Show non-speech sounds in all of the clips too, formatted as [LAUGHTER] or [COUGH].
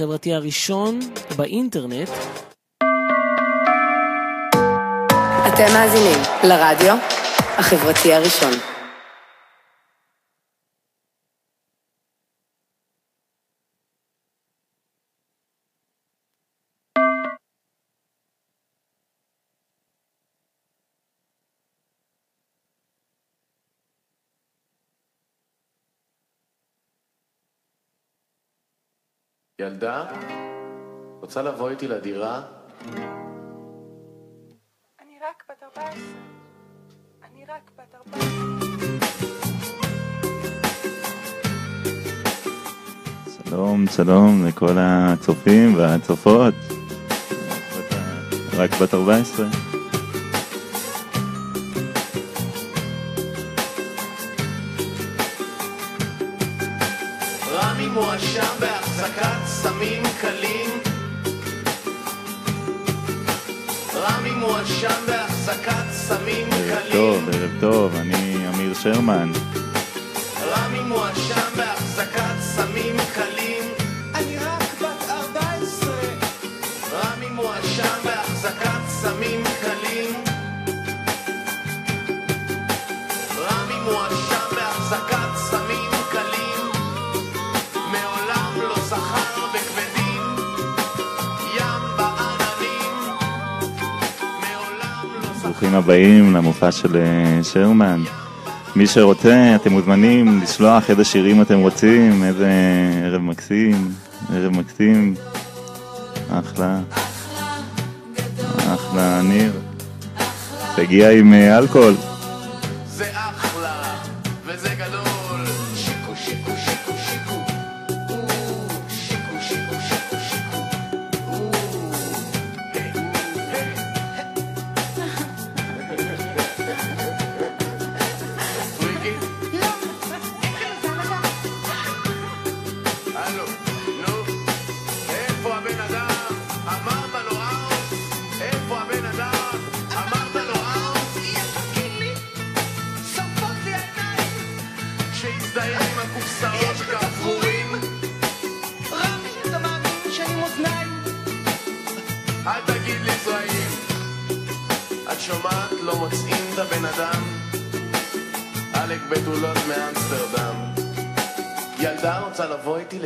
החברתי הראשון באינטרנט. אתם מאזינים לרדיו החברתי הראשון. ילדה, רוצה לבוא איתי לדירה? אני רק בת 14. אני רק בת 14. שלום, שלום לכל הצופים והצופות. רק בת 14. סמים קלים. רמי מואשם בהחזקת סמים ערב קלים. טוב, ערב טוב, אני אמיר שרמן. רמי מואשם בהחזקת סמים קלים. אני רק בת 14. רמי מואשם בהחזקת סמים קלים. ברוכים הבאים למופע של אה, שרמן. מי שרוצה, אתם מוזמנים לשלוח איזה שירים אתם רוצים, איזה ערב מקסים, ערב מקסים. אחלה. אחלה, ניר. תגיע עם אה, אלכוהול.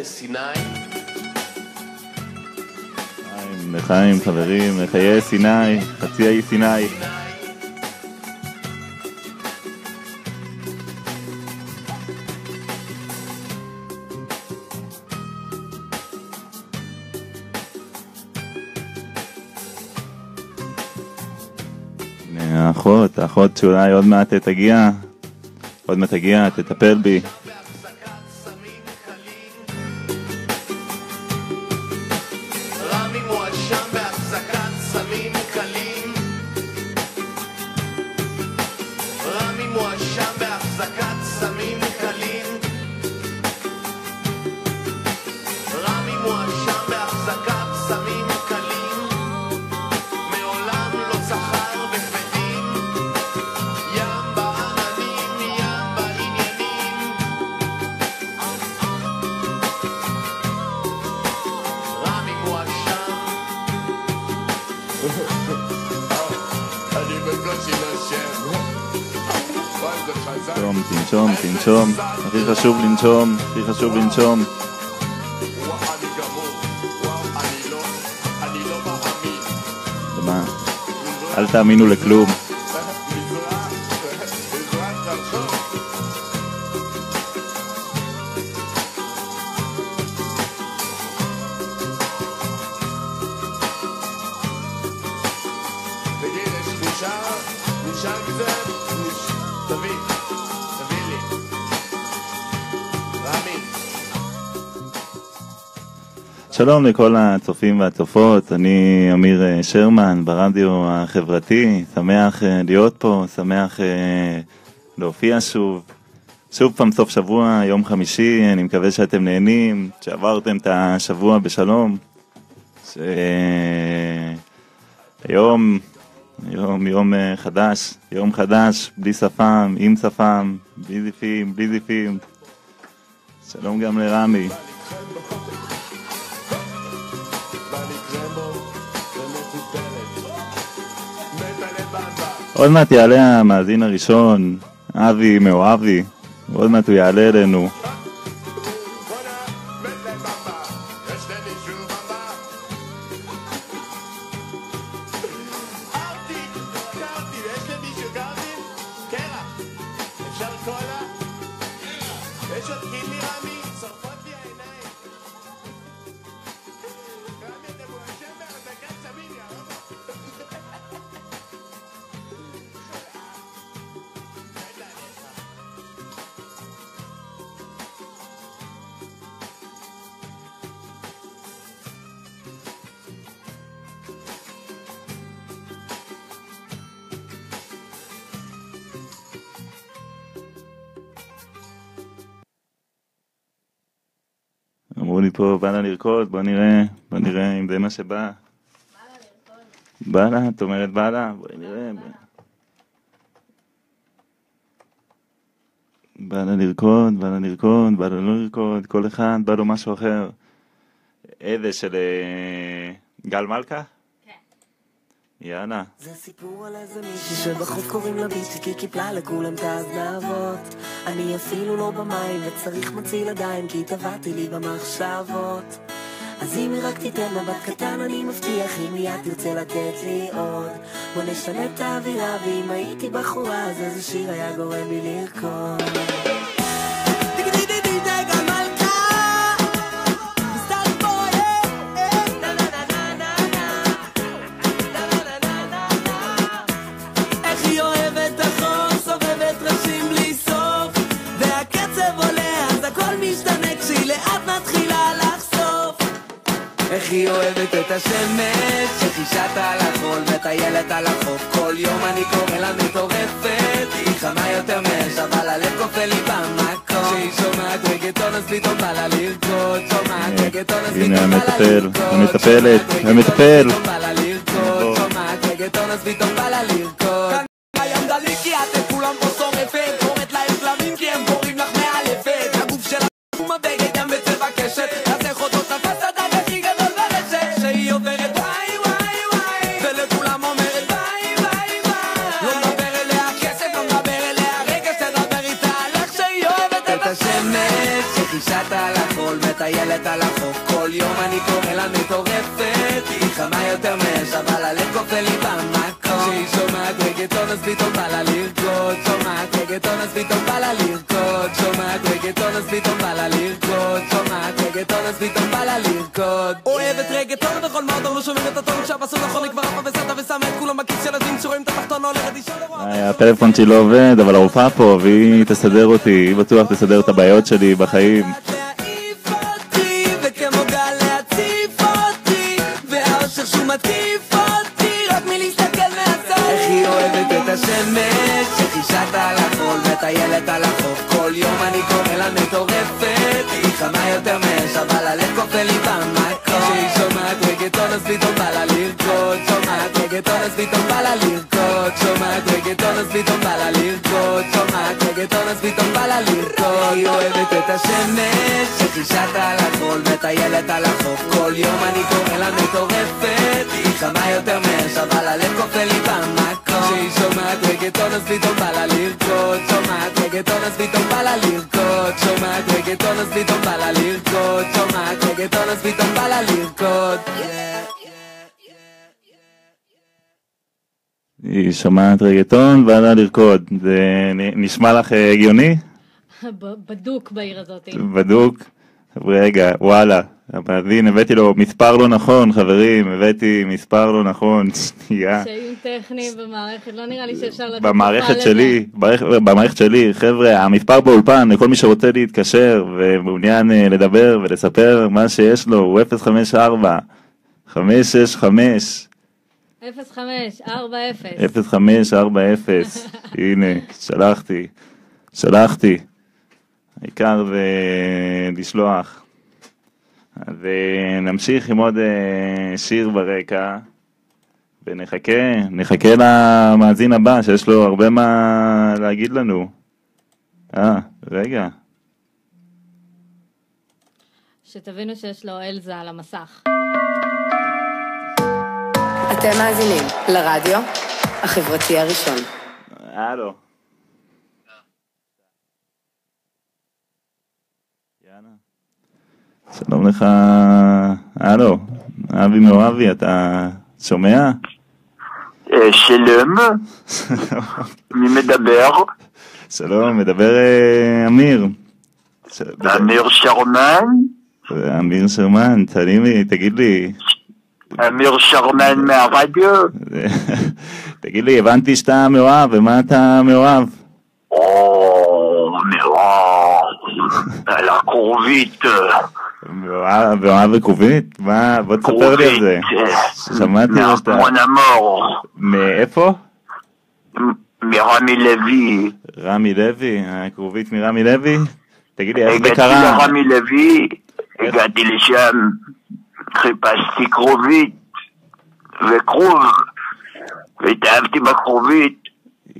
לסיני? לחיים, חברים, לחיי סיני, חצי האי סיני. האחות, האחות שאולי עוד מעט תגיע, עוד מעט תגיע, תטפל בי. תנשום, תנשום, תנשום. הכי חשוב לנשום, הכי חשוב לנשום. וואו, אני גמור. וואו, אני לא, אני לא מאמין. מה? אל תאמינו לכלום. שלום לכל הצופים והצופות, אני אמיר אה, שרמן ברדיו החברתי, שמח אה, להיות פה, שמח אה, להופיע שוב. שוב פעם סוף שבוע, יום חמישי, אני מקווה שאתם נהנים, שעברתם את השבוע בשלום. היום, יום, יום חדש, יום חדש, בלי שפם, עם שפם, בלי זיפים, בלי זיפים. שלום גם לרמי. עוד מעט יעלה המאזין הראשון, אבי מאוהבי, עוד מעט הוא יעלה אלינו. אמרו לי פה, בא לה לרקוד, בוא נראה, בוא נראה אם זה מה שבא. בא לה, את אומרת בא לה, בואי נראה. בא לה לרקוד, בא לה לרקוד, בא לה לא לרקוד, כל אחד בא לו משהו אחר. איזה של אה, גל מלכה? יאללה. זה סיפור על איזה מישהי שבחוץ קוראים לה ביצ'י כי קיפלה לכולם את האזנבות אני אפילו לא במים וצריך מציל ידיים כי טבעתי לי במחשבות. אז אם היא רק תיתן מבט קטן אני מבטיח אם מיד תרצה לתת לי עוד. בוא נשנה את האווירה ואם הייתי בחורה אז איזה שיר היה גורם לי לרקוד היא אוהבת את השמש, שחישת על החול, מטיילת על החוף. כל יום אני קורא לה מטורפת היא חמה יותר מאש, אבל הלב כופה לי במקום. כשהיא שומעת רגטון אז פתאום בא לה לרקוד. שומעת רגטון אז הנה פתאום בא לה המטפל, לרקוד. המטפלת, שומעת המטפל. לה לרקוד. שומעת רגטון אז פתאום בא לה לרקוד יום אני קורא לה מטורפת היא חמה יותר מאש אבל הלב כופה לי במקום כשהיא שומעת רגטון אז פתאום בא לה לרקוד שומעת רגטון אז פתאום בא לה לרקוד שומעת רגטון אז פתאום בא לה לרקוד שומעת רגטון אז פתאום בא לה לרקוד אוהבת רגטון בכל מועדון לא שומעים את הטון הפלאפון שלי לא עובד, אבל הרופאה פה, והיא תסדר אותי, היא בטוח תסדר את הבעיות שלי בחיים. אז פתאום בא לה לרקוד, שומעת אז פתאום בא לה השמש, שחישת על החול, מטיילת על החוף, כל יום אני קורא לה מטורפת, היא חמה יותר מאש, אבל הלב כופה לי במקום. כשהיא שומעת רגטון אז פתאום בא לה לרקוד, שומעת רגטון אז פתאום בא לה לרקוד, שומעת רגטון אז פתאום בא לה לרקוד, שומעת רגטון אז פתאום בא לה לרקוד. היא שומעת רגטון, בא לה לרקוד. זה נשמע לך אה, הגיוני? בדוק בעיר הזאת. בדוק? רגע, וואלה. המאזין, הבאתי לו מספר לא נכון, חברים, הבאתי מספר לא נכון, [LAUGHS] שנייה. קשיים טכניים במערכת, לא נראה לי שאפשר לתת במערכת שלי, במערכת- שלי, חבר'ה, המספר באולפן, לכל מי שרוצה להתקשר ומעוניין אה, לדבר ולספר מה שיש לו, הוא 054 565 לזה. 05, 40. 0540, הנה, שלחתי, שלחתי, העיקר זה לשלוח. אז אה, נמשיך עם עוד אה, שיר ברקע, ונחכה, נחכה למאזין הבא, שיש לו הרבה מה להגיד לנו. אה, רגע, שתבינו שיש לו אלזה על המסך. אתם מאזינים לרדיו החברתי הראשון. הלו. יאללה. שלום לך, הלו, אבי מאוהבי, אתה שומע? אה, שלום, [LAUGHS] מי מדבר? שלום, מדבר אה, אמיר. אמיר שרמן? אמיר שרמן, תגיד לי, אמיר שרמן מהרדיו? [LAUGHS] תגיד לי, הבנתי שאתה מאוהב, ומה אתה מאוהב? או, מאוד, על הכרובית, מאוהב מאוהב בכרובית? מה, בוא תספר לי על זה. שמעתי שאתה... מהמון אמור, מאיפה? מרמי לוי. רמי לוי, הכרובית מרמי לוי? תגיד לי, איך זה הגעתי קרה? לרמי לוי, הגעתי לשם, חיפשתי כרובית וכרוב, והתאהבתי בכרובית.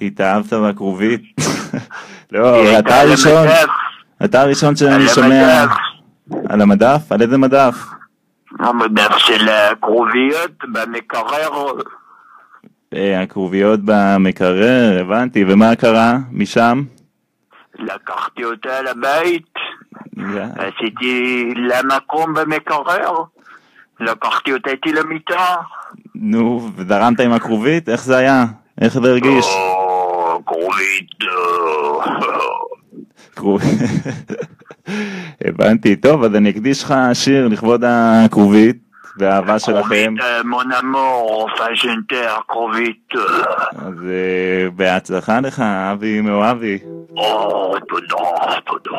התאהבת בכרובית? [LAUGHS] לא, אתה הראשון, אתה הראשון שאני שומע... על המדף? על איזה מדף? המדף של הכרוביות במקרר. אה, הכרוביות במקרר, הבנתי, ומה קרה משם? לקחתי אותה לבית, יא, עשיתי לה מקום במקרר, לקחתי אותה איתי למיטה. נו, וזרמת עם הכרובית? איך זה היה? איך זה הרגיש? כרובית, אה, [LAUGHS] כרוב- הבנתי, טוב, אז אני אקדיש לך שיר לכבוד הכרובית והאהבה שלכם. אה, מון אמור, פאז'נטר, כרובית. אז אה, בהצלחה לך, אבי מאוהבי. או, תודה, תודה.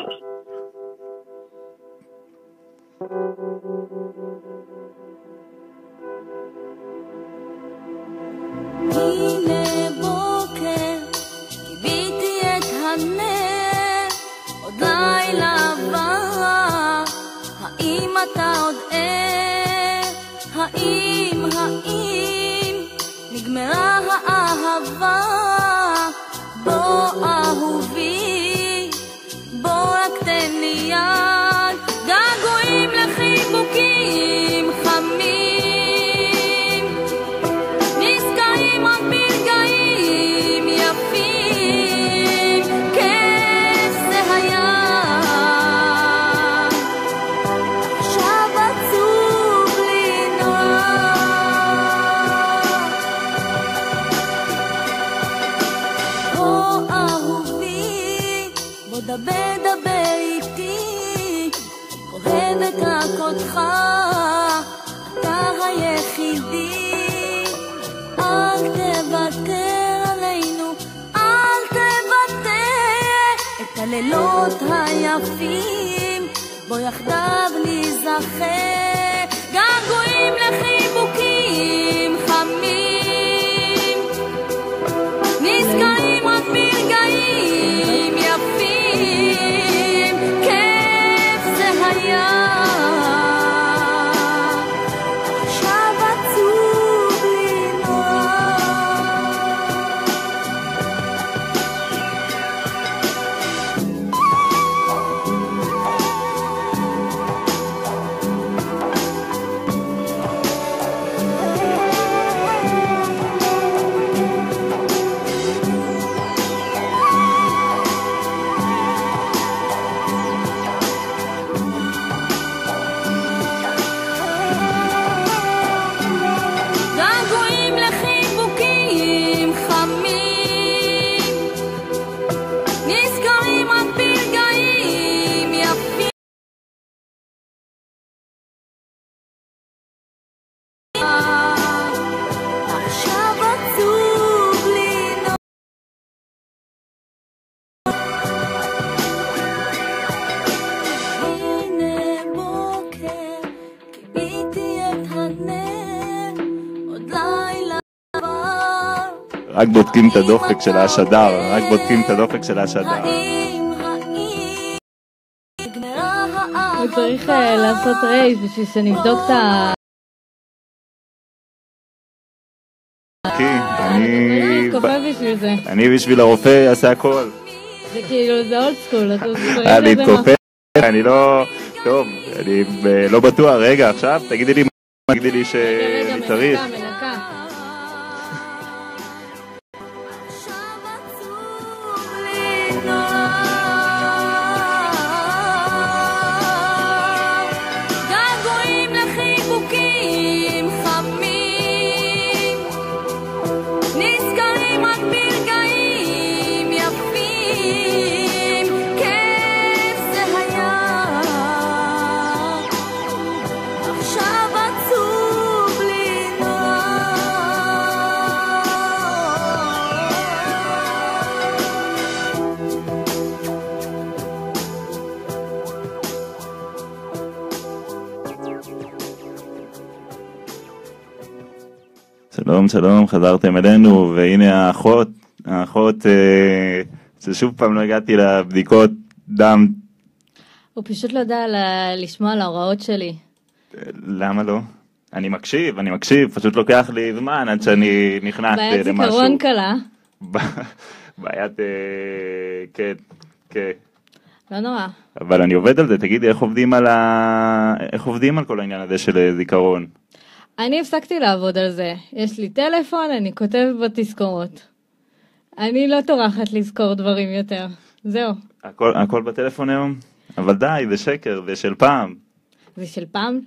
הנה בוקר, קיביתי את הנר, עוד לילה אתה עוד ער? האם, האם, נגמרה האהבה? הלילות היפים, בוא יחדיו ניזכר, געגועים לחיבוקים רק בודקים את הדופק של השדר, רק בודקים את הדופק של השדר. צריך אה, לעשות רייז בשביל שנבדוק את ה... אני... בשביל זה. אני בשביל הרופא אעשה הכל. זה כאילו, זה אולד סקול, אתה זוכר את זה? אני לא... טוב, אני ב- לא בטוח, רגע, עכשיו תגידי לי מה תגידי לי שאני צריך. Please go. שלום, שלום, חזרתם אלינו, והנה האחות, האחות, אה, ששוב פעם לא הגעתי לבדיקות דם, הוא פשוט לא יודע לשמוע על ההוראות שלי. למה לא? אני מקשיב, אני מקשיב, פשוט לוקח לי זמן עד שאני נכנס אה, בעיית למשהו. זיכרון קלה, [LAUGHS] בעיית, אה, כן, כן. לא נורא. אבל אני עובד על זה, תגידי, איך עובדים על ה... איך עובדים על כל העניין הזה של זיכרון? אני הפסקתי לעבוד על זה. יש לי טלפון, אני כותבת בתזכורות. אני לא טורחת לזכור דברים יותר. זהו. הכל, הכל בטלפון היום? אבל די, זה שקר, זה של פעם. זה של פעם?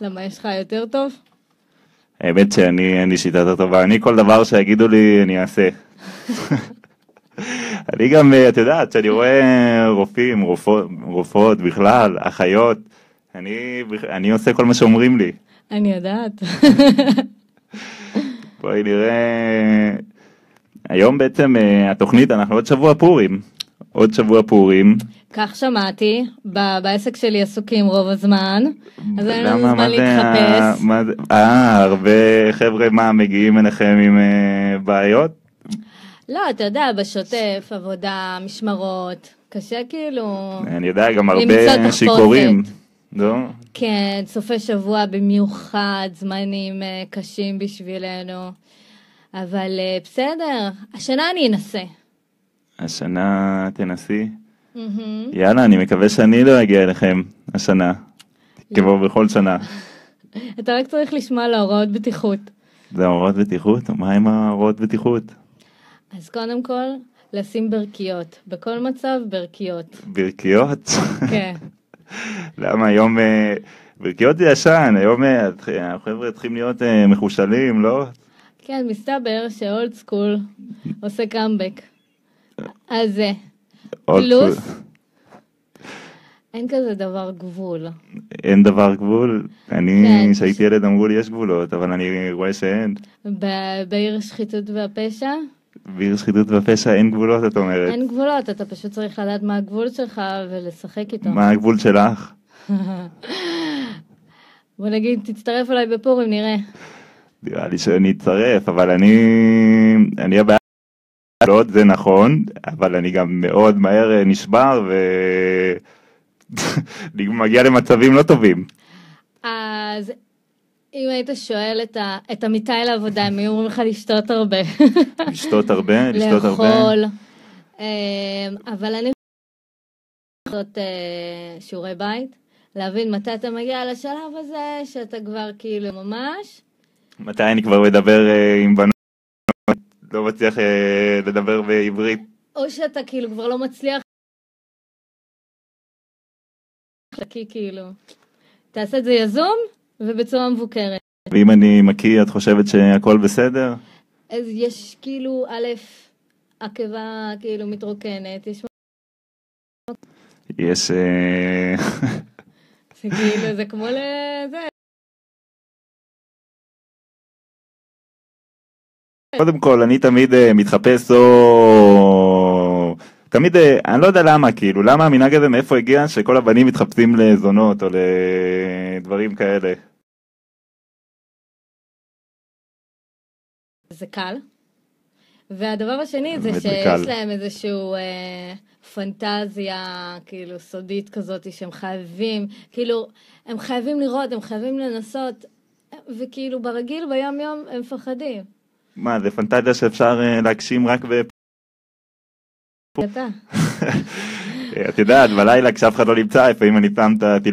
למה יש לך יותר טוב? האמת שאני, אין לי שיטה יותר טובה, אני כל דבר שיגידו לי, אני אעשה. [LAUGHS] אני גם, אה, את יודעת, כשאני רואה רופאים, רופאות, רופאות בכלל, אחיות, אני, אני עושה כל מה שאומרים לי. אני יודעת. בואי נראה... היום בעצם אה, התוכנית, אנחנו עוד שבוע פורים. עוד שבוע פורים. כך שמעתי, ב- בעסק שלי עסוקים רוב הזמן, אז אין לנו זמן להתחפש. אה, הרבה חבר'ה, מה, מגיעים אליכם עם אה, בעיות? לא, אתה יודע, בשוטף, עבודה, משמרות, קשה כאילו... אני יודע, גם הרבה. שיכורים. לא? כן, סופי שבוע במיוחד, זמנים אה, קשים בשבילנו. אבל אה, בסדר, השנה אני אנסה. השנה תנסי. יאללה, אני מקווה שאני לא אגיע אליכם השנה. כמו בכל שנה. [LAUGHS] אתה רק צריך לשמוע להוראות בטיחות. זה הוראות בטיחות? מה עם ההוראות בטיחות? אז קודם כל, לשים ברכיות. בכל מצב, ברכיות. ברכיות? כן. [LAUGHS] למה היום... אה, ברכיות זה ישן, היום אה, החבר'ה צריכים להיות אה, מחושלים, לא? כן, מסתבר שאולד סקול עושה קאמבק. אז זה. פלוס. אין כזה דבר גבול. אין דבר גבול. אני, כן. כשהייתי ילד אמרו לי יש גבולות, אבל אני רואה שאין. בעיר השחיתות והפשע, בעיר שחיתות ופשע אין גבולות, את אומרת. אין גבולות, אתה פשוט צריך לדעת מה הגבול שלך ולשחק איתו. מה הגבול שלך? [LAUGHS] בוא נגיד, תצטרף אליי בפורים, נראה. נראה לי שאני אצטרף, אבל אני... אני הבעיה... גבולות, זה נכון, אבל אני גם מאוד מהר אה, נשבר ו... [LAUGHS] אני מגיע למצבים לא טובים. אז אם היית שואל את, ה... את עמיתיי לעבודה, הם היו אומרים לך לשתות הרבה. לשתות הרבה, [LAUGHS] לשתות הרבה. לאכול. אמ, אבל אני לעשות אה, שיעורי בית, להבין מתי אתה מגיע לשלב הזה, שאתה כבר כאילו ממש, מתי אני כבר מדבר אה, עם בנות, לא מצליח אה, לדבר בעברית. או שאתה כאילו כבר לא מצליח, כאילו, תעשה את זה יזום ובצורה מבוקרת. ואם אני מקיא, את חושבת שהכל בסדר? אז יש כאילו, א', עקבה כאילו מתרוקנת, יש יש... אה, [LAUGHS] זה כאילו, זה כמו לזה. קודם כל, אני תמיד אה, מתחפש או... תמיד, אה, אני לא יודע למה, כאילו, למה המנהג הזה, מאיפה הגיע שכל הבנים מתחפשים לזונות או לדברים כאלה? זה קל. והדבר השני זה שיש קל. להם איזשהו אה, פנטזיה כאילו סודית כזאת שהם חייבים, כאילו הם חייבים לראות, הם חייבים לנסות, וכאילו ברגיל ביום יום הם מפחדים. מה, זה פנטזיה שאפשר אה, להגשים רק ב... אתה. אה, [LAUGHS] את יודעת, בלילה כשאף אחד לא נמצא, לפעמים אני שם את.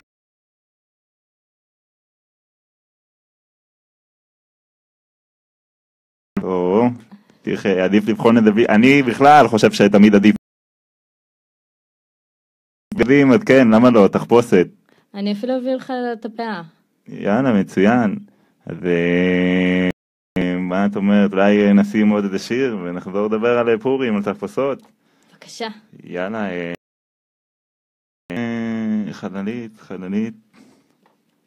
או, תראה, עדיף לבחון את זה בלי... אני בכלל חושב שתמיד עדיף. אז כן, למה לא, תחפושת. אני אפילו אביא לך את הפאה. יאללה, מצוין. אז אה, מה את אומרת, אולי אה, נשים עוד איזה שיר ונחזור לדבר על אה, פורים, על תחפושות. בבקשה. יאללה, אה, אה, חללית, חללית.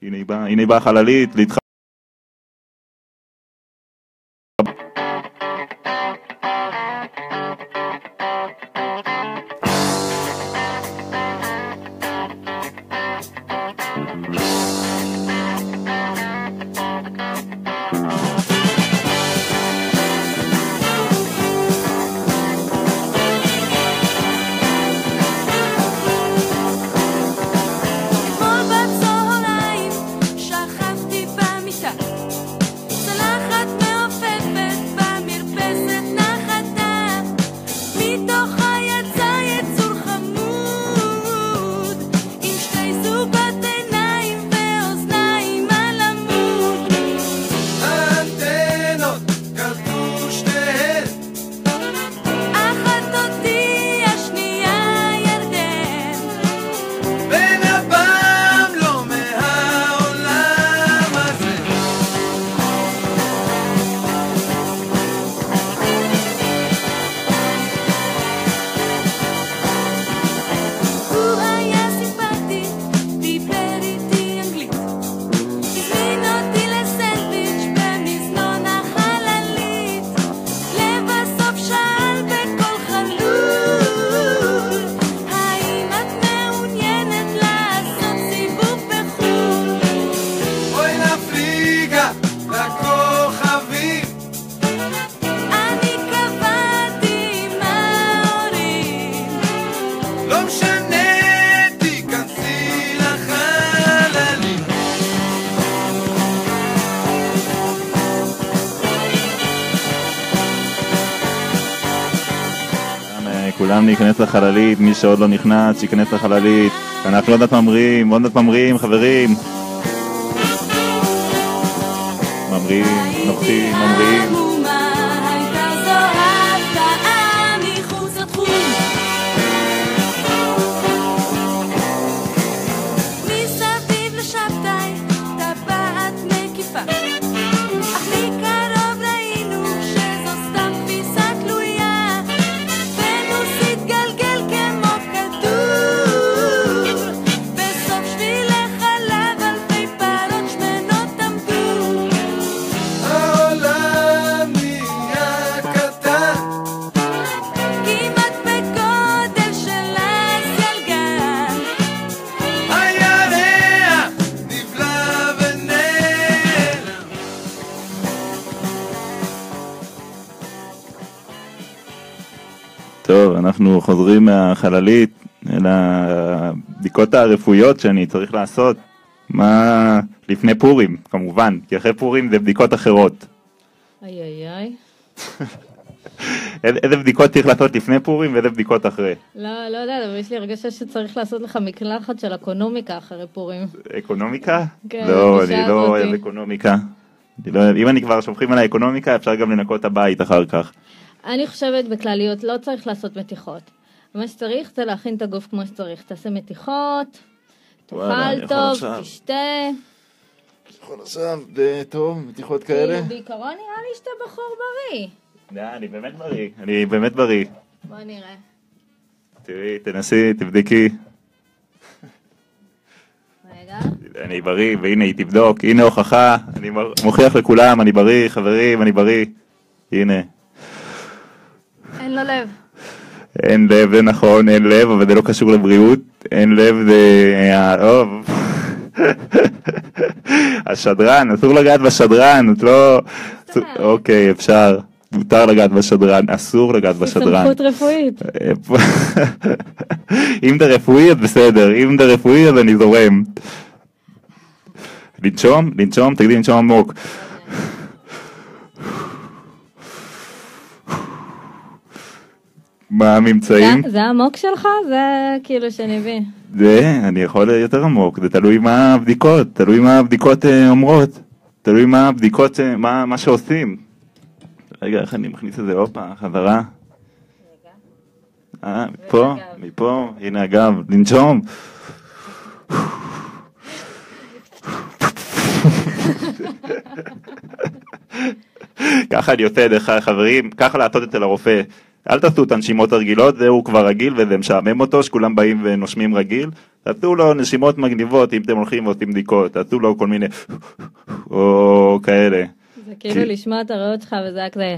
הנה היא באה, הנה היא באה חללית, להתח... להיכנס לחללית, מי שעוד לא נכנס, שייכנס לחללית. אנחנו עוד מעט ממריאים, עוד מעט ממריאים, חברים. ממריאים, נוחתים, ממריאים. חוזרים מהחללית אל הבדיקות הרפואיות שאני צריך לעשות. מה לפני פורים, כמובן, כי אחרי פורים זה בדיקות אחרות. איי איי איי. איזה בדיקות צריך לעשות לפני פורים ואיזה בדיקות אחרי? לא, לא יודעת, אבל יש לי הרגשה שצריך לעשות לך מקלחת של אקונומיקה אחרי פורים. אקונומיקה? כן, לא, הגישה אני לא. אוהב אקונומיקה. לא אם אני כבר שופכים על האקונומיקה, אפשר גם לנקות את הבית אחר כך. אני חושבת בכלליות לא צריך לעשות מתיחות. מה שצריך זה להכין את הגוף כמו שצריך. תעשה מתיחות, תאכל טוב. תשתה. יכול עכשיו, זה טוב, מתיחות כאלה? כאילו, בעיקרון נראה לי שאתה בחור בריא. לא, אני באמת בריא, אני באמת בריא. בוא נראה. תראי, תנסי, תבדקי. רגע. אני בריא, והנה היא תבדוק, הנה הוכחה, אני מוכיח לכולם, אני בריא, חברים, אני בריא. הנה. אין לו לב. אין לב, זה נכון, אין לב, אבל זה לא קשור לבריאות. אין לב זה... אה, או, [LAUGHS] השדרן, אסור לגעת בשדרן, את לא... אוקיי, אפשר. מותר לגעת בשדרן, אסור לגעת בשדרן. סמכות רפואית. [LAUGHS] אם זה רפואי אז בסדר, אם זה רפואי אז אני זורם. לנשום? לנשום? תגידי לנשום עמוק. מה הממצאים? זה- זה העמוק שלך? זה כאילו שאני מבין. זה, אני יכול יותר עמוק, זה תלוי מה הבדיקות, תלוי מה הבדיקות אה, אומרות, תלוי מה הבדיקות, אה, מה, מה שעושים. רגע, איך אני מכניס את זה? הופה, חזרה. אה, מפה. מפה, הנה הגב, לנשום. [LAUGHS] ככה אני עושה דרך חברים, ככה לעשות אצל הרופא. אל תעשו את הנשימות הרגילות, זה הוא כבר רגיל וזה משעמם אותו, שכולם באים ונושמים רגיל. תעשו לו נשימות מגניבות, אם אתם הולכים ועושים בדיקות, תעשו לו כל מיני או כאלה. זה כאילו לשמוע את הריאות שלך וזה רק זה...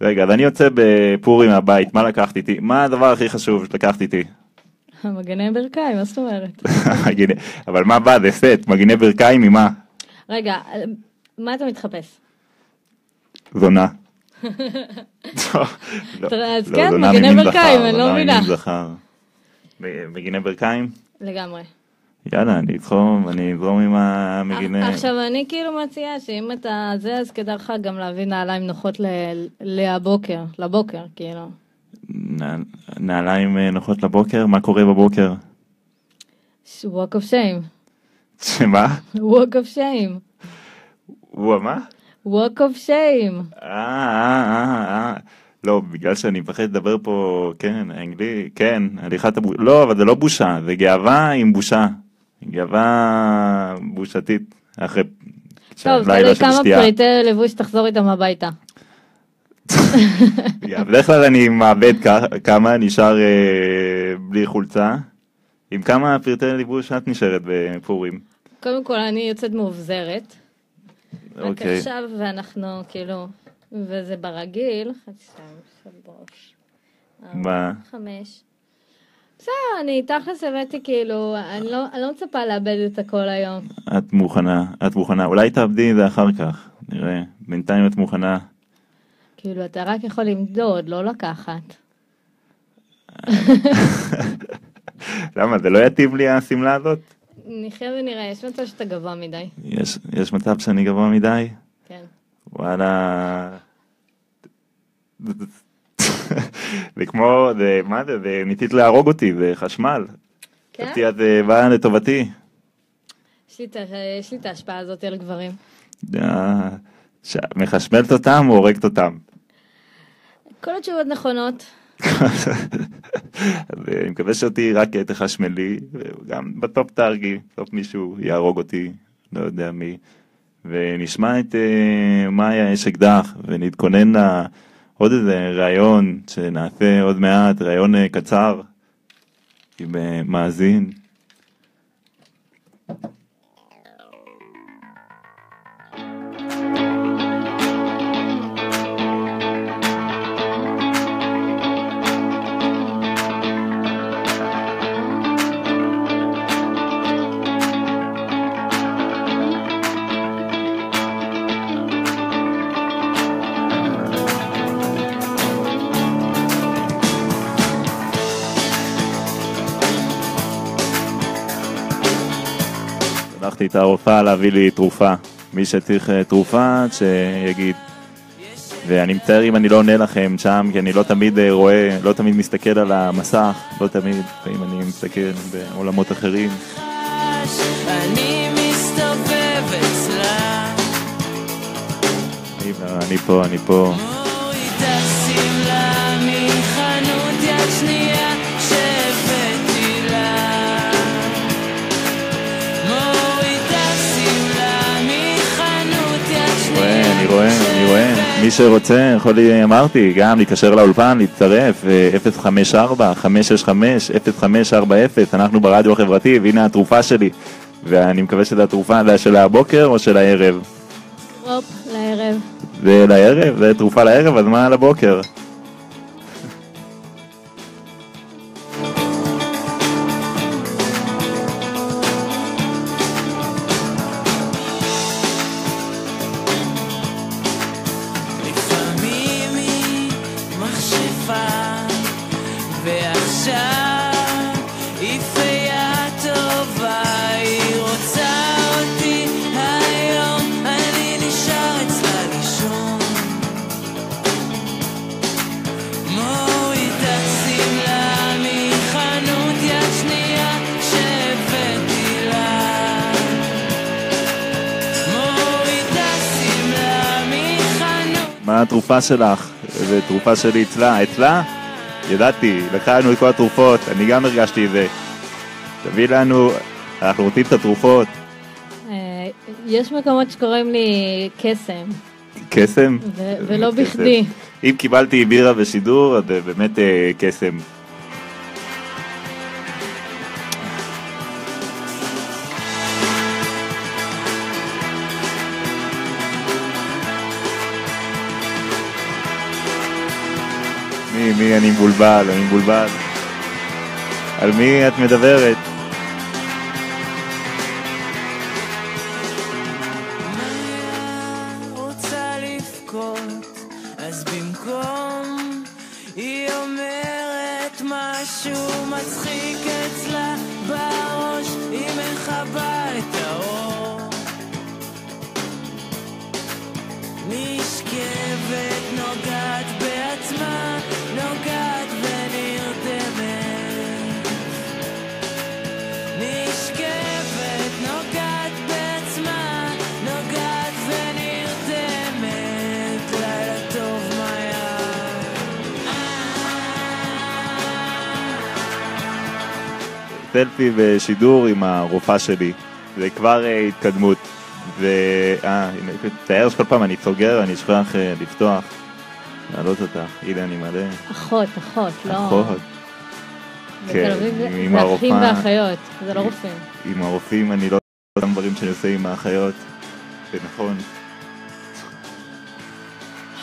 רגע, אז אני יוצא בפורים מהבית, מה לקחת איתי? מה הדבר הכי חשוב שלקחת איתי? מגני ברכיים, מה זאת אומרת? [LAUGHS] אבל מה בא, זה סט, מגני ברכיים ממה? רגע, מה אתה מתחפש? זונה. [LAUGHS] לא, אז לא, כן, זונה ממין ברכיים, אני לא זונה מבינה. ממין זכר. מגיני ברכיים? לגמרי. יאללה, אני אזרום, אני אזרום עם המגיני... עכשיו אני כאילו מציעה שאם אתה זה אז כדאי לך גם להביא נעליים נוחות ל- לבוקר, לבוקר כאילו. נע- נעליים אה, נוחות לבוקר? מה קורה בבוקר? walk of shame, [LAUGHS] שמה? walk of shame, הוא אמר? Walk of shame. אה, אה, אה. לא, בגלל שאני מפחד לדבר פה, כן, אנגלי, כן, הליכת הבושה, לא, אבל זה לא בושה, זה גאווה עם בושה. גאווה בושתית, אחרי טוב, תלוי של כמה. פריטי לבוש תחזור איתם הביתה. [LAUGHS] בדרך כלל אני מאבד כמה, נשאר בלי חולצה. עם כמה פרטי ליבוש את נשארת בפורים? קודם כל אני יוצאת מאובזרת. רק אוקיי. עכשיו ואנחנו כאילו, וזה ברגיל, אחד, שתיים, שלוש, מה? חמש. בסדר, אני תכלס הבאתי כאילו, אני לא, אני לא מצפה לאבד את הכל היום. את מוכנה, את מוכנה. אולי תאבדי את זה אחר כך, נראה. בינתיים את מוכנה. כאילו, אתה רק יכול למדוד, לא לקחת. [LAUGHS] למה, זה לא יתאים לי השמלה הזאת? נחיה ונראה, יש מצב שאתה גבוה מדי. יש, יש מצב שאני גבוה מדי? כן. וואלה, זה כמו, זה, מה זה, זה, ניסית להרוג אותי, זה חשמל. כן? חשבתי אז זה בא לטובתי. יש לי את את ההשפעה הזאת על גברים. אה, מחשמלת אותם או הורגת אותם? כל התשובות נכונות. אז אני מקווה שאותי רק תחשמלי, וגם בטופ תהרגי, בסוף מישהו יהרוג אותי, לא יודע מי. ונשמע את אה, מאיה אש אקדח, ונתכונן לעוד איזה ראיון שנעשה עוד מעט, ראיון אה, קצר עם אה, מאזין. את הרופאה להביא לי תרופה. מי שצריך אה, תרופה, שיגיד. ואני מצטער אם אני לא עונה לכם שם, כי אני לא תמיד אה, רואה, לא תמיד מסתכל על המסך, לא תמיד, לפעמים אני מסתכל בעולמות אחרים. אני מסתובב אצלה, אני, אני פה, אני פה. מורידה שמלה מחנות יד שנייה אני רואה, אני רואה. מי שרוצה, יכול, לי- אמרתי, גם להתקשר לאולפן, להצטרף, אה, 054-565-0540, אנחנו ברדיו החברתי, והנה התרופה שלי. ואני מקווה שזו התרופה של הבוקר או של הערב? הופ, לערב. זה לערב? זה תרופה לערב, אז מה לבוקר? מה התרופה שלך? זה תרופה שלי אצלה. אצלה? ידעתי, לקחה לנו את כל התרופות, אני גם הרגשתי את זה. תביא לנו, אנחנו רוצים את התרופות. אה, יש מקומות שקוראים לי קסם, קסם? ולא. בכדי. אם קיבלתי בירה בשידור, זה באמת אה, קסם. מי, מי, אני מבולבל, אני מבולבל. על מי את מדברת? סלפי בשידור עם הרופאה שלי. זה כבר אה, התקדמות. ו... אה, הנה, תאר שכל פעם אני סוגר, אני אשכח אה, לפתוח. להעלות אותך. הנה אני מלא. אחות, אחות, לא... אחות. בתל אביב זה עם זה הרופאה. אחים ואחיות, זה לא רופאים. עם הרופאים אני לא אותם דברים שאני עושה עם האחיות. זה נכון.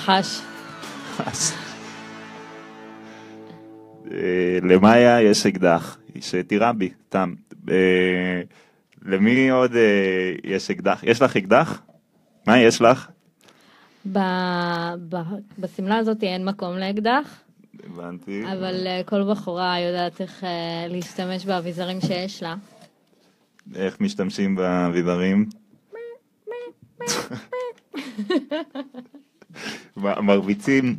חש. אה, למאיה יש אקדח, שתירה בי, סתם. אה, למי עוד אה, יש אקדח? יש לך אקדח? מה יש לך? ב- ב- בשמלה הזאת אין מקום לאקדח, הבנתי. אבל אה, כל בחורה יודעת איך להשתמש באביזרים שיש לה. איך משתמשים באביזרים? [LAUGHS] מרביצים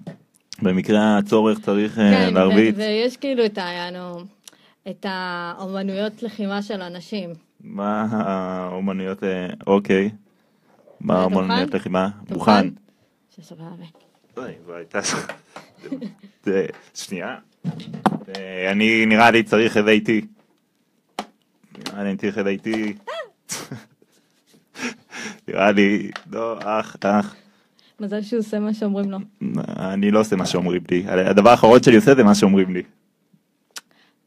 במקרה הצורך צריך כן, ו- להרביץ. ויש כאילו את ה... את האומנויות לחימה של אנשים. מה האומנויות, אה, אוקיי. מה אתה האומנויות? לחימה? מוכן. [LAUGHS] שנייה. אה, אני נראה לי צריך איזה איתי. נראה לי אני צריך איזה איתי. [LAUGHS] נראה לי, לא, אח, אח. מזל שהוא עושה מה שאומרים לו. אני לא עושה מה שאומרים לי. הדבר האחרון שאני עושה זה מה שאומרים לי.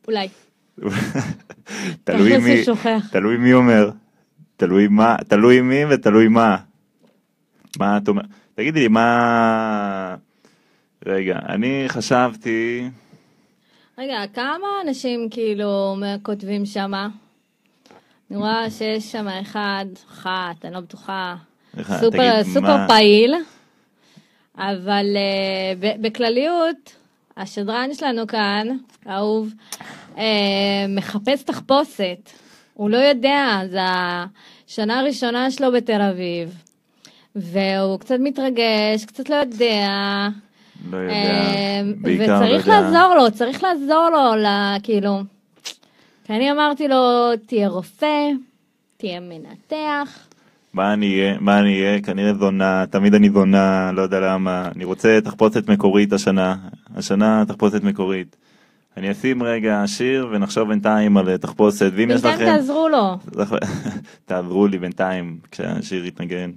אולי. [LAUGHS] תלוי מי. תלוי מי אומר. תלוי מה, תלוי מי ותלוי מה. מה את אומרת? תגידי לי, מה... רגע, אני חשבתי... רגע, כמה אנשים כאילו כותבים שמה? אני רואה שיש שם אחד, אחת, אני לא בטוחה. סופר, סופר מה- פעיל, אבל uh, בכלליות, השדרן שלנו כאן, האהוב, uh, מחפש תחפושת. הוא לא יודע, זו השנה הראשונה שלו בתל אביב, והוא קצת מתרגש, קצת לא יודע. לא יודע, אה, בעיקר לא וצריך יודע. לעזור לו, צריך לעזור לו, ל- כאילו. כי אני אמרתי לו, תהיה רופא, תהיה מנתח. מה אני אהיה? מה אני אהיה? כנראה זונה, תמיד אני זונה, לא יודע למה. אני רוצה תחפושת מקורית השנה. השנה תחפושת מקורית. אני אשים רגע שיר ונחשוב בינתיים על תחפושת, ואם יש בינתיים לכם... תעזרו לו. [LAUGHS] תעזרו לי בינתיים כשהשיר יתנגן.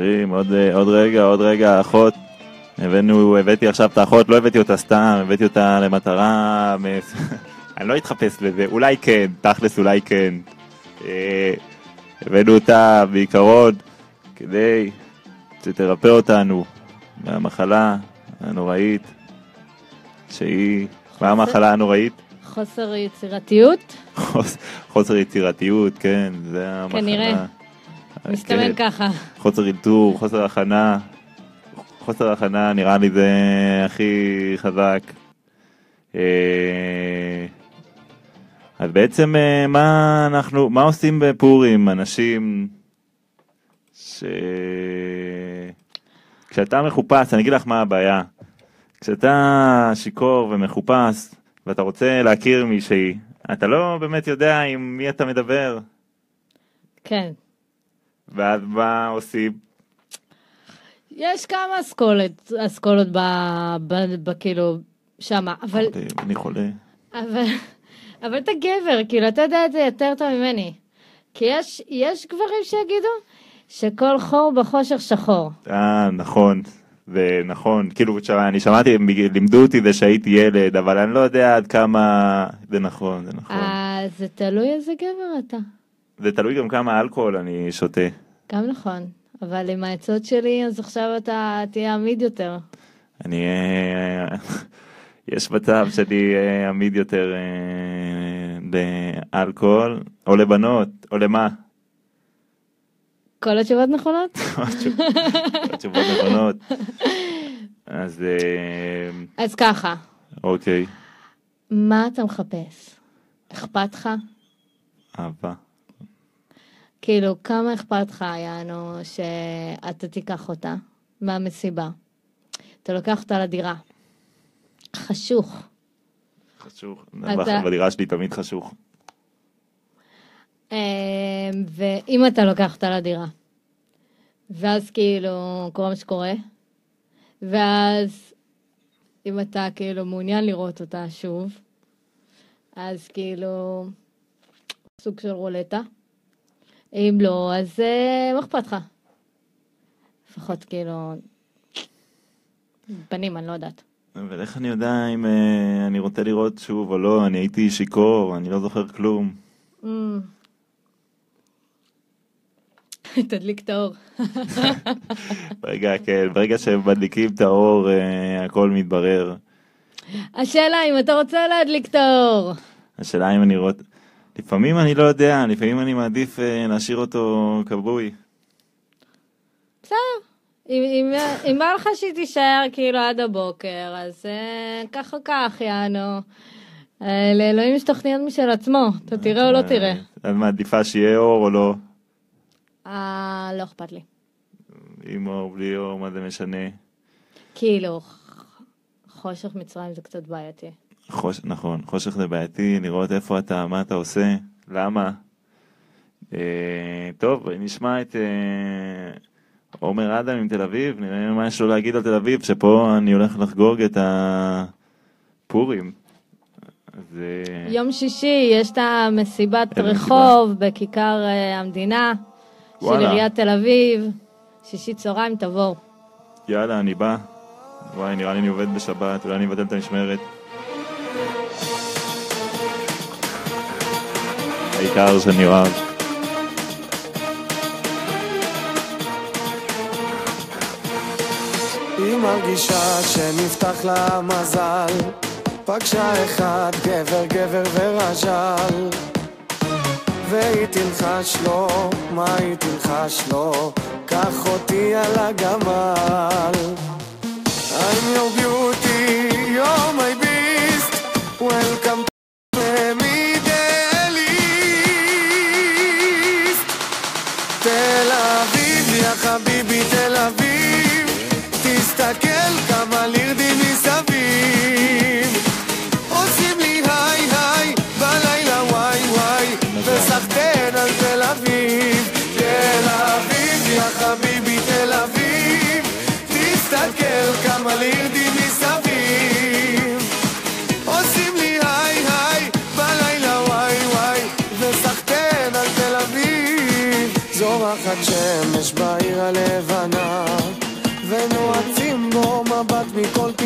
חברים, עוד, אה, עוד רגע, עוד רגע, האחות. הבאנו, הבאתי עכשיו את האחות, לא הבאתי אותה סתם, הבאתי אותה למטרה... [LAUGHS] אני לא אתחפש לזה, אולי כן, תכלס אולי כן. אה, הבאנו אותה בעיקרון כדי שתרפא אותנו מהמחלה הנוראית, שהיא... מה המחלה הנוראית? חוסר יצירתיות? חוס- חוסר יצירתיות, כן, זה המחלה. כנראה. אה, מסתמן כן. ככה. חוסר אלתור, חוסר הכנה, חוסר הכנה נראה לי זה הכי חזק. אה, אז בעצם אה, מה אנחנו, מה עושים בפורים? אנשים ש... כשאתה מחופש, אני אגיד לך מה הבעיה. כשאתה שיכור ומחופש ואתה רוצה להכיר מישהי, אתה לא באמת יודע עם מי אתה מדבר. כן. ואז מה עושים? יש כמה אסכולות, אסכולות ב... ב... ב... כאילו, שמה, אבל... אני חולה. אבל, אבל אתה גבר, כאילו, אתה יודע את זה יותר טוב ממני. כי יש, יש גברים שיגידו שכל חור בחושך שחור. אה, נכון. זה נכון, כאילו, אני שמעתי, לימדו אותי זה שהייתי ילד, אבל אני לא יודע עד כמה זה נכון, זה נכון. אז זה תלוי איזה גבר אתה. זה תלוי גם כמה אלכוהול אני שותה. גם נכון. אבל עם העצות שלי, אז עכשיו אתה תהיה עמיד יותר. אני... אה, יש מצב שאני עמיד יותר אה, לאלכוהול, או לבנות, או למה? כל התשובות נכונות? [LAUGHS] התשובות נכונות. אז אה, אז ככה, אוקיי, מה אתה מחפש? אכפת לך? אהבה. כאילו, כמה אכפת לך, יענו, שאתה תיקח אותה מהמסיבה? אתה לוקח אותה לדירה. חשוך. חשוך. אתה- בדירה שלי תמיד חשוך. אמ, ואם אתה לוקח אותה לדירה, ואז כאילו קורה מה שקורה, ואז אם אתה כאילו מעוניין לראות אותה שוב, אז כאילו סוג של רולטה. אם לא, אז אה, מה אכפת לך? לפחות כאילו, פנים, אני לא יודעת. אבל איך אני יודע אם אה, אני רוצה לראות שוב או לא? אני הייתי שיכור, אני לא זוכר כלום. אמ. [LAUGHS] תדליק את האור. [LAUGHS] ברגע, כן, ברגע שהם מדליקים את האור, אה, הכל מתברר. השאלה אם אתה רוצה להדליק את האור. השאלה אם אני רואה... לפעמים אני לא יודע, לפעמים אני מעדיף אה, להשאיר אותו כבוי. בסדר. אם, בא לך שהיא תישאר כאילו עד הבוקר, אז אה, כך או כך, יענו. אה, לאלוהים יש תוכניות משל עצמו, אתה תראה או לא תראה. את מעדיפה שיהיה אור או לא? אה, לא אכפת לי. עם אור, בלי אור, מה זה משנה? כאילו, חושך מצרים זה קצת בעייתי. חוש... נכון, חושך זה בעייתי, לראות איפה אתה, מה אתה עושה, למה. אה, טוב, נשמע את אה, עומר אדם עם תל אביב, נראה מה יש לו להגיד על תל אביב, שפה אני הולך לחגוג את הפורים. אז אה, יום שישי יש את המסיבת רחוב בכיכר אה, המדינה של וואלה. עיריית תל אביב. שישי צהריים, תבואו. יאללה, אני בא. וואי, נראה לי אני עובד בשבת, אולי אני אבטל את המשמרת. העיקר שאני אוהב. היא מרגישה שנפתח לה מזל פגשה אחד גבר גבר ורז'ל והיא תלחש לו, מה היא תלחש לו? קח אותי על הגמל I'm your beauty, you're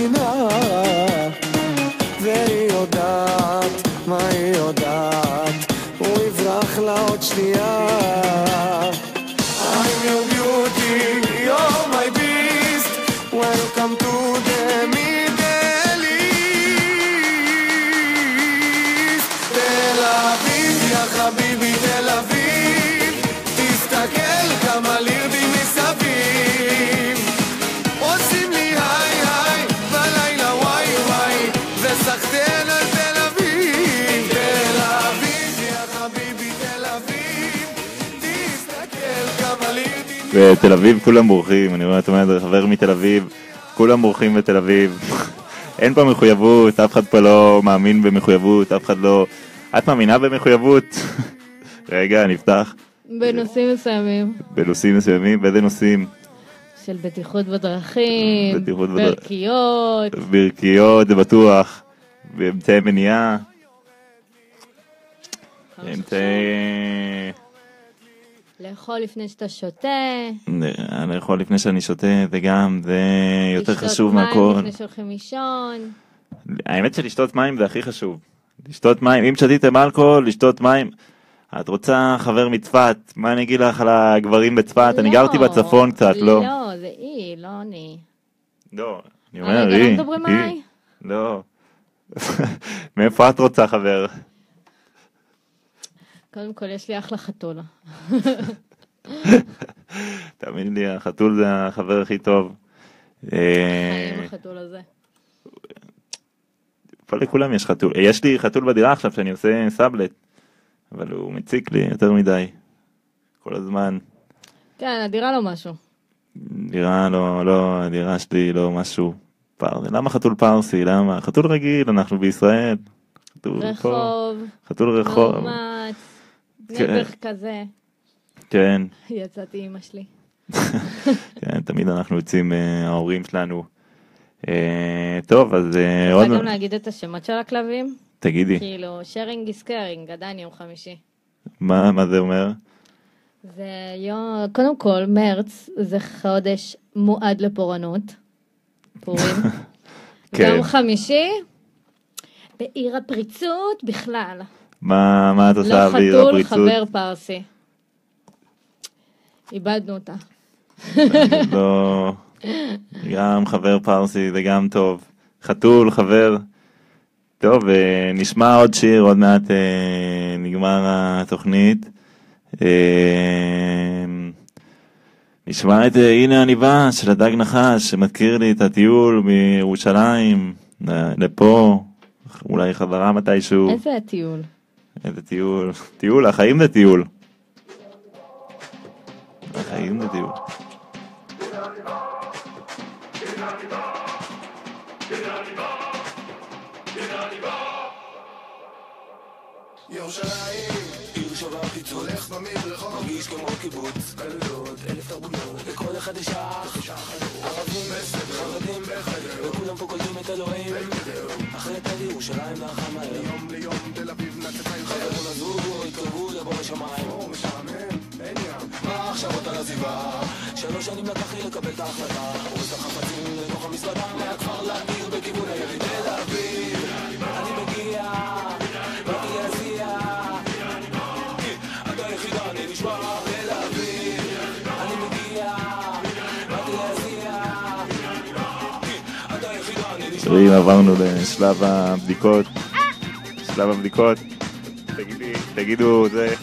מכל פינה והיא יודעת מה היא יודעת הוא יברח לה עוד שנייה I'm your beauty, you're my beast. Welcome to בתל אביב כולם בורחים, אני רואה, את אומרת, חבר מתל אביב, כולם בורחים בתל אביב. [LAUGHS] אין פה מחויבות, אף אחד פה לא מאמין במחויבות, אף אחד לא... את מאמינה במחויבות? [LAUGHS] רגע, נפתח. בנושאים מסוימים בנושאים מסוימים, באיזה נושאים? של בטיחות בדרכים, בטיחות. ברכיות, ברכיות, זה בטוח. באמצעי מניעה. אמצעי... לאכול לפני שאתה שותה, אני יכול לפני שאני שותה, זה גם, זה יותר לשתות חשוב מים מהכל. לפני שהולכים לישון. האמת שלשתות מים זה הכי חשוב. לשתות מים, אם שתיתם אלכוהול, לשתות מים. את רוצה חבר מצפת, מה אני אגיד לך על הגברים בצפת? אני לא, גרתי בצפון קצת, לא? לא, זה אי, לא אני. לא. אני אה, אומר, רגע, לא היא, מדברים היא. עליי? לא. [LAUGHS] מאיפה את רוצה חבר? קודם כל, יש לי אחלה חתולה. [LAUGHS] תאמין לי, החתול זה החבר הכי טוב. אה, חיים החתול הזה. פה לכולם יש חתול. יש לי חתול בדירה עכשיו שאני עושה סאבלט, אבל הוא מציק לי יותר מדי. כל הזמן. כן, הדירה לא משהו. דירה לא, לא, הדירה שלי לא משהו. פרסי. למה חתול פרסי? למה? חתול רגיל, אנחנו בישראל. חתול פה. רחוב, חתול רחוב. כן. נעבך כזה. כן, [LAUGHS] יצאתי אימא שלי. [LAUGHS] כן, תמיד אנחנו יוצאים, אה, ההורים שלנו. אה, טוב, אז אה, עוד... רוצה גם להגיד את השמות של הכלבים? תגידי, כאילו, sharing is caring, עדיין יום חמישי. מה מה זה אומר? זה יום, קודם כל, מרץ זה חודש מועד לפורענות. פורים. [LAUGHS] כן. יום חמישי, בעיר הפריצות בכלל. מה מה את לא עושה בעיר חתול, הפריצות? חבר פרסי. איבדנו אותה. לא... גם חבר פרסי זה גם טוב. חתול, חבר. טוב, אה, נשמע עוד שיר, עוד מעט אה, נגמר התוכנית. אה, נשמע את אה, הנה אני בא של הדג נחש, שמזכיר לי את הטיול מירושלים לפה, אולי חזרה מתישהו. איזה הטיול? איזה טיול. טיול, החיים זה טיול. החיים זה טיול. ירושלים, עיר שווה הולך במדרחוב, מרגיש כמו קיבוץ, גלויות, אלף תרבויות, לכל אחד יש אח, ערבים, חרדים, וכולם פה קולטים את אלוהים, אחרי תל ירושלים דרכה מהר, יום ליום תל אביב חברים, עברנו לשלב הבדיקות. שלב הבדיקות. תגידי, תגידו, זה...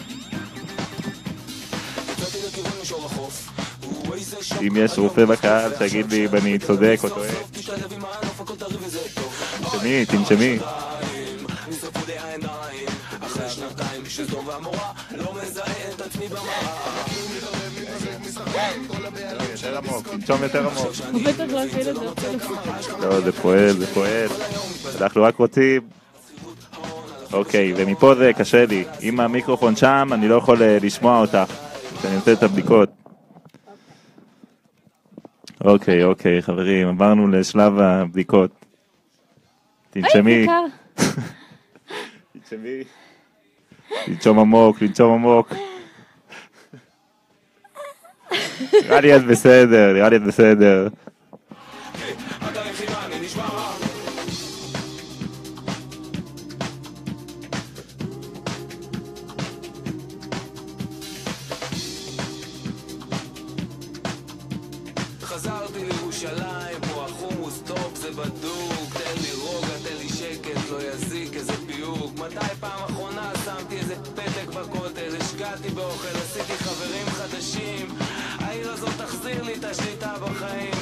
אם יש רופא בקהל, תגיד לי אם אני צודק או טועה. תנשמי, תנשמי. יותר עמוק, תנשום יותר עמוק. לא זה אפילו. לא, זה פועל, זה פועל. אנחנו רק רוצים... אוקיי, ומפה זה קשה לי. אם המיקרופון שם, אני לא יכול אה, לשמוע אותך כשאני עושה את הבדיקות. אוקיי, אוקיי, חברים, עברנו לשלב הבדיקות. תנשמי. [LAUGHS] תנשמי. לנשום עמוק, לנשום עמוק. [LAUGHS] נראה לי את בסדר, נראה לי את בסדר. נגעתי באוכל, עשיתי חברים חדשים. העיר הזאת לא, תחזיר לי את השליטה בחיים.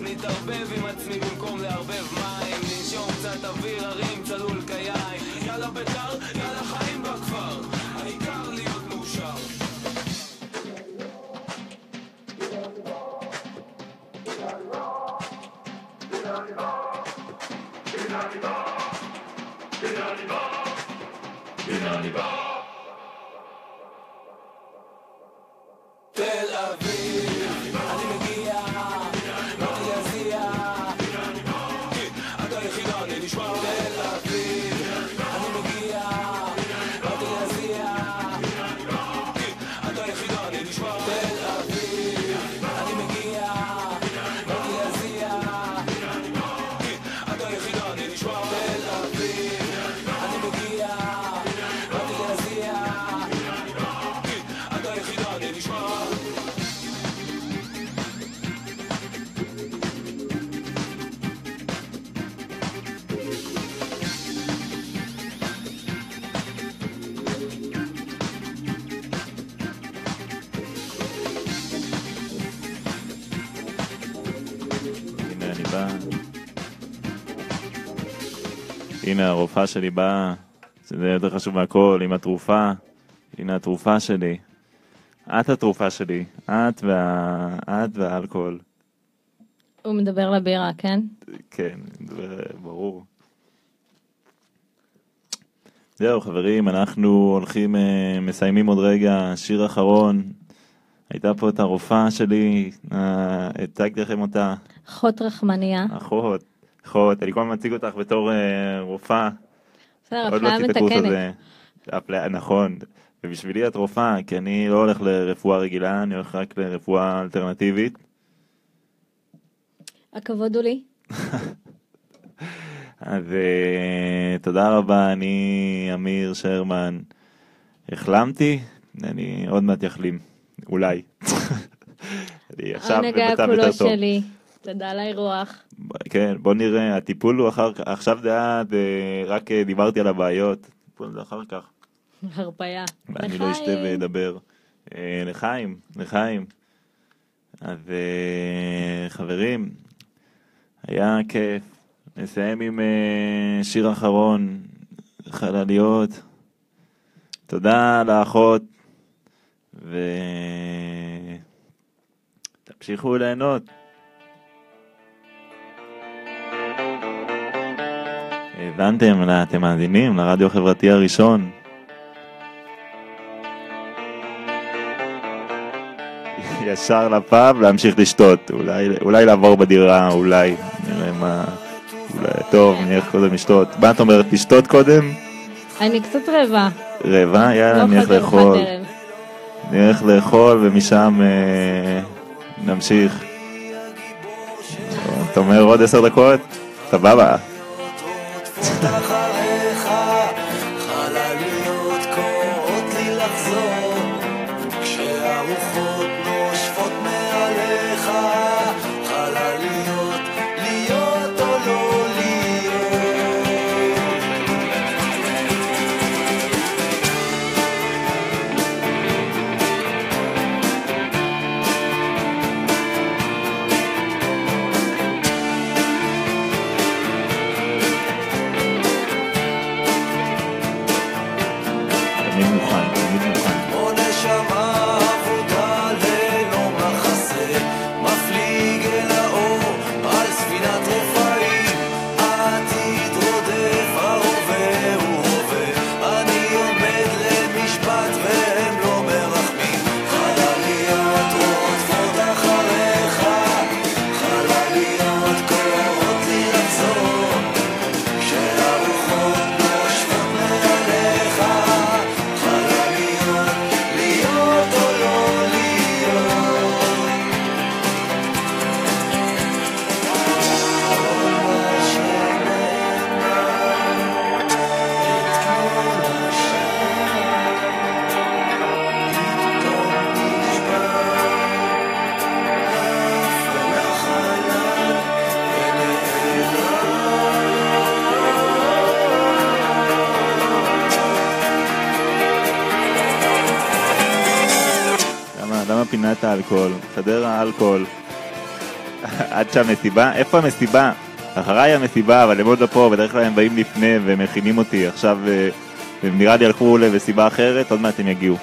נתערבב עם עצמי במקום לערבב מים. ננשום קצת אוויר הרים צלול קיים יאללה בית"ר, יאללה חיים בכפר. העיקר להיות מאושר. Inanimate. אביב, אני הנה הרופאה שלי באה, שזה יותר חשוב מהכל, עם התרופה. הנה התרופה שלי. את התרופה שלי. את וה... את והאלכוהול. הוא מדבר לבירה, כן? כן, ברור. זהו חברים, אנחנו הולכים, אה, מסיימים עוד רגע, שיר אחרון. הייתה פה את הרופאה שלי, אה, הצגתי לכם אותה, אחות רחמניה. אחות, אחות, אני כל הזמן מציג אותך בתור אה, רופאה. בסדר, לא אפליה הקורס מתקנת. נכון, ובשבילי את רופאה, כי אני לא הולך לרפואה רגילה, אני הולך רק לרפואה אלטרנטיבית. הכבוד הוא לי. [LAUGHS] אז אה, תודה רבה, אני אמיר שרמן. החלמתי, אני עוד מעט יחלים, אולי. [LAUGHS] אני עכשיו במצב כולו יותר טוב. שלי. תודה על האירוח. כן, בוא נראה, הטיפול הוא אחר כך, עכשיו זה היה, זה- רק אה, דיברתי על הבעיות, הטיפול זה אחר כך. הרפאיה. ואני לא אשתה. ואדבר. אה, לחיים, לחיים. אז אה, חברים, היה כיף. נסיים עם אה, שיר אחרון, חלליות. תודה לאחות, ותמשיכו ליהנות. האזנתם, אתם מאזינים לרדיו החברתי הראשון. ישר לפאב, להמשיך לשתות. אולי, אולי לעבור בדירה, אולי. נראה מה... אולי, טוב, נלך קודם לשתות. מה את אומרת, לשתות קודם? אני קצת רעבה. רבע? יאללה, לא נלך לאכול. נלך לאכול ומשם אה, נמשיך. אתה אומר עוד עשר דקות? סבבה. אחריך, פינת האלכוהול? חדרה [LAUGHS] האלכוהול. עד שהמסיבה? איפה המסיבה? אחריי המסיבה, אבל הם עוד לא פה, בדרך כלל הם באים לפני ומכינים אותי. עכשיו אה, הם נראה לי הלכו למסיבה אחרת, עוד מעט הם יגיעו. אה,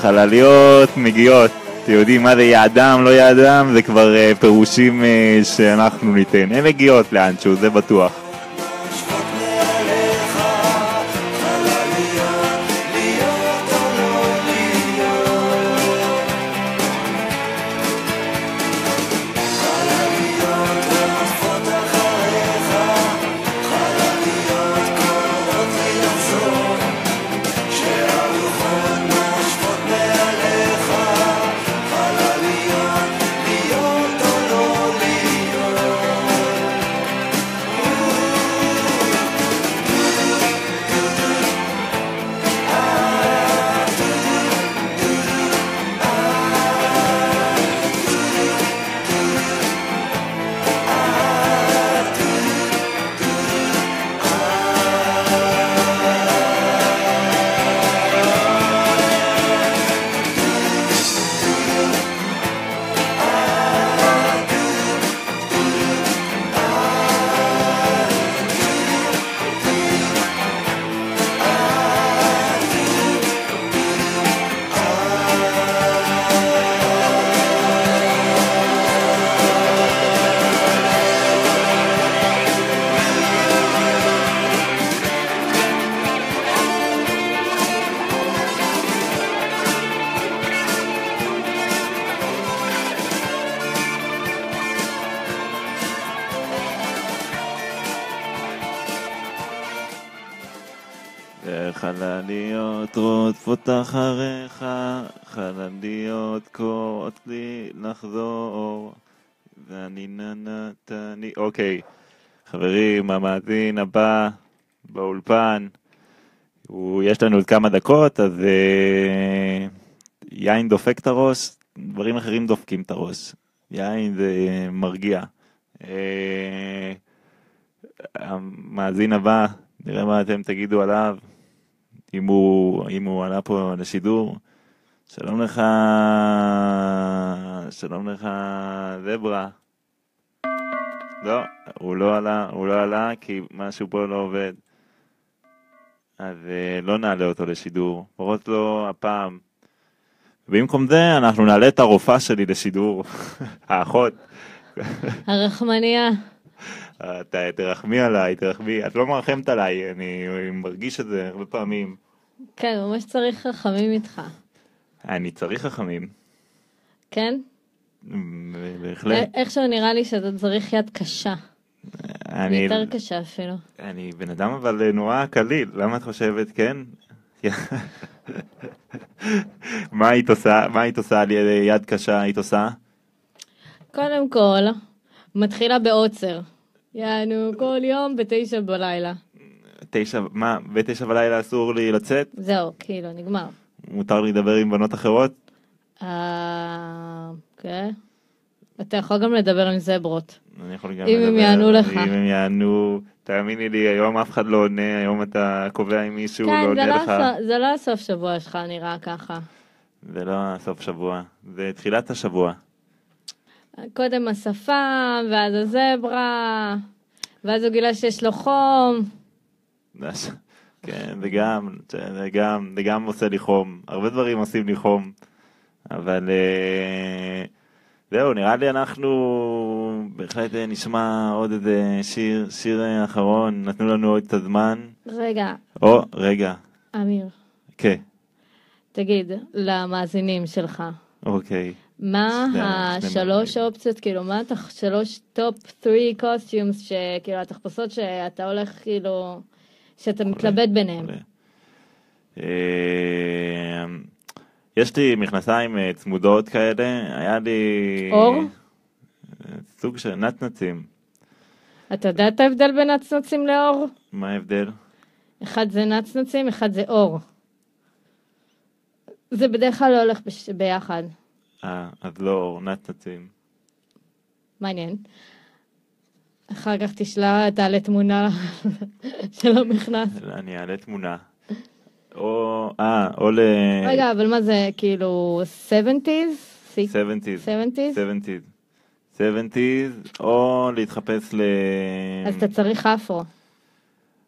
חלליות מגיעות. אתם יודעים מה זה יעדם, לא יעדם, זה כבר אה, פירושים שאנחנו ניתן. הן מגיעות לאנשהו, זה בטוח. רודפות אחריך, חלליות קוראות לי לחזור, ואני ננתני... אוקיי, חברים, המאזין הבא באולפן, הוא, יש לנו עוד כמה דקות, אז אה, יין דופק את הראש, דברים אחרים דופקים את הראש. יין זה מרגיע. אה, המאזין הבא, נראה מה אתם תגידו עליו, אם הוא, אם הוא עלה פה לשידור. שלום לך, שלום לך, זברה. לא, הוא לא עלה, הוא לא עלה כי משהו פה לא עובד. אז אה, לא נעלה אותו לשידור, לפחות לא הפעם. במקום זה אנחנו נעלה את הרופאה שלי לשידור, [LAUGHS] האחות. הרחמניה. אתה תרחמי עליי, תרחמי, את לא מרחמת עליי, אני מרגיש את זה הרבה פעמים. כן, ממש צריך רחמים איתך. אני צריך חכמים, כן? בהחלט. איכשהו נראה לי שאתה צריך יד קשה. אני, יותר קשה אפילו. אני בן אדם אבל נורא קליל, למה את חושבת, כן? [LAUGHS] מה היית עושה, מה היית עושה על יד קשה, היית עושה? קודם כל, מתחילה בעוצר. יענו כל יום בתשע בלילה. תשע, מה, בתשע בלילה אסור לי לצאת? זהו, כאילו, נגמר. מותר לי לדבר עם בנות אחרות? אה... כן. אתה יכול גם לדבר עם זברות. אני יכול גם אם הם לדבר, יענו לך. אם הם יענו, תאמיני לי, היום אף אחד לא עונה, היום אתה קובע עם מישהו, לא כן, זה עונה לא לך. הסוף- זה לא הסוף שבוע שלך נראה ככה. זה לא הסוף שבוע, זה תחילת השבוע. קודם השפם, ואז הזברה, ואז הוא גילה שיש לו חום. כן, זה גם, זה גם, זה גם עושה לי חום. הרבה דברים עושים לי חום. אבל אה, זהו, נראה לי אנחנו בהחלט אה, נשמע עוד איזה שיר, שיר אה, אחרון, נתנו לנו עוד קצת זמן. רגע, או, רגע, אמיר, כן, תגיד למאזינים שלך, אוקיי. מה השלוש אופציות, כאילו, מה התח- שלוש top 3 costumes, שכאילו, התחפושות שאתה הולך, כאילו, שאתה מתלבט ביניהם. אה, יש לי מכנסיים אה, צמודות כאלה, היה לי... אור? סוג של נצנצים. אתה יודע את ההבדל בין נצנצים לאור? מה ההבדל? אחד זה נצנצים, אחד זה אור. זה בדרך כלל לא הולך. ביחד. אה, אז לא אור, נצנצים. מעניין. אחר כך תשלח, תעלה תמונה [LAUGHS] של המכנס. אני אעלה תמונה. או, אה, או ל... רגע, אבל מה זה, כאילו, 70's? 70's. 70's? 70's. 70's, או להתחפש ל... אז אתה צריך אפרו.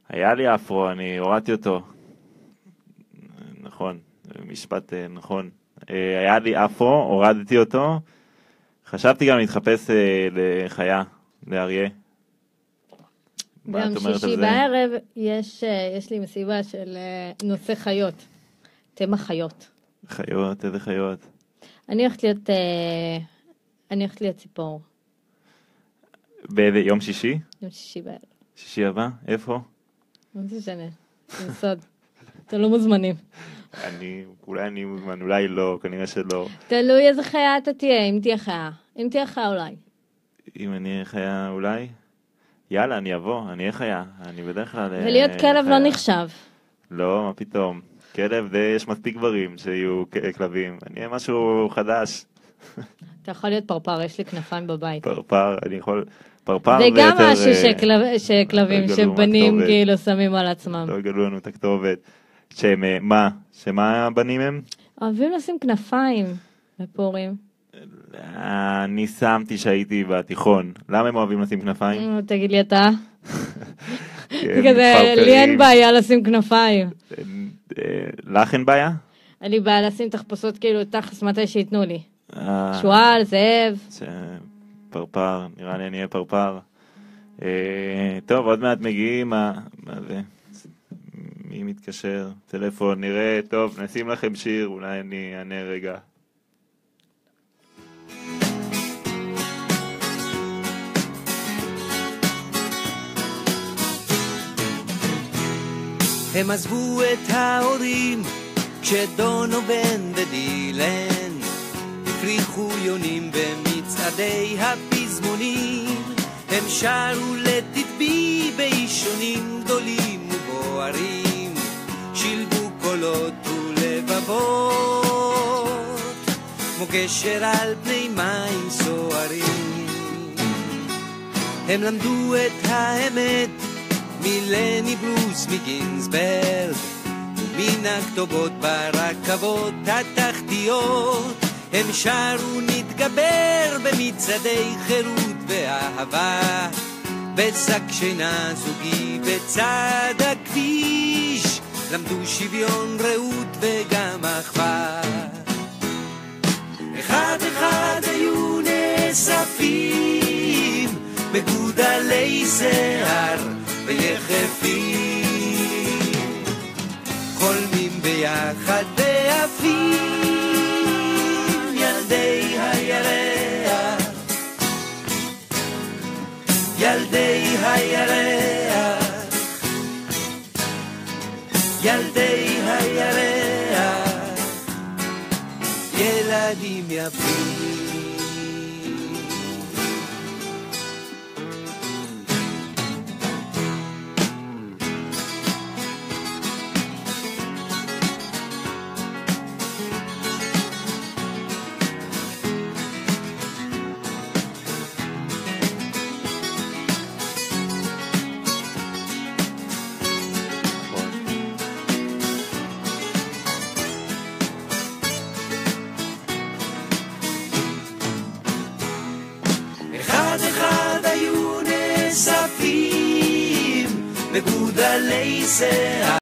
היה לי אפרו, אני הורדתי אותו. נכון, משפט אה, נכון. אה, היה לי אפרו, הורדתי אותו. חשבתי גם להתחפש אה, לחיה, לאריה. ביום שישי? בערב יש, אה, יש לי מסיבה של נושא חיות. תמה חיות. חיות, איזה חיות. אני הולכת להיות, אני הולכת להיות ציפור. באיזה יום שישי? יום שישי בערב. שישי הבא? איפה? זה משנה? זה סוד. אתם לא מוזמנים. אני, אולי אני מוזמן, אולי לא, כנראה שלא. תלוי איזה חיה אתה תהיה, אם תהיה חיה. אם תהיה חיה אולי. אם אני אהיה חיה, אולי? יאללה, אני אבוא, אני אהיה חיה. אני בדרך כלל... אה, ולהיות כלב לא. נחשב. לא, מה פתאום. כלב, זה, יש מספיק גברים שיהיו כלבים. אני אהיה משהו חדש. אתה יכול להיות פרפר, יש לי כנפיים בבית. פרפר, אני יכול... פרפר זה זה גם יותר... משהו אה, שכלב- שכלבים, לא שבנים. כאילו שמים על עצמם. לא יגלו לנו את הכתובת. שהם, אה, מה? שמה הבנים הם? אוהבים לשים כנפיים בפורים. אה, אני שמתי שהייתי בתיכון. למה הם אוהבים לשים כנפיים? תגיד לי אתה. הם כזה. לי אין בעיה לשים כנפיים. אה, לך אין בעיה? אין לי בעיה לשים תחפושות כאילו תכלס מתי שייתנו לי. אה, שועל, זאב. פרפר, נראה לי אני אהיה פרפר. טוב, עוד מעט מגיעים, מה זה? מי מתקשר? טלפון, נראה, טוב, נשים לכם שיר, אולי אני אענה רגע. הם עזבו את ההורים כשדונובן ודילן הפריחו יונים במצעדי הפזמונים הם שרו לתדבי באישונים גדולים ובוערים קולות ולבבות כמו גשר על פני מים סוערים. הם למדו את האמת מלני ברוס מגינסברג ומן הכתובות ברכבות התחתיות. הם שרו נתגבר במצעדי חירות ואהבה בשק שינה זוגי בצד הכביש למדו שוויון רעות וגם אחווה. אחד אחד היו נאספים מגודלי שיער ויחפים. חולמים ביחד ועפים ילדי הירח. ילדי הירח ילדי הירח ילדים יפים היו נאספים מגודלי שיער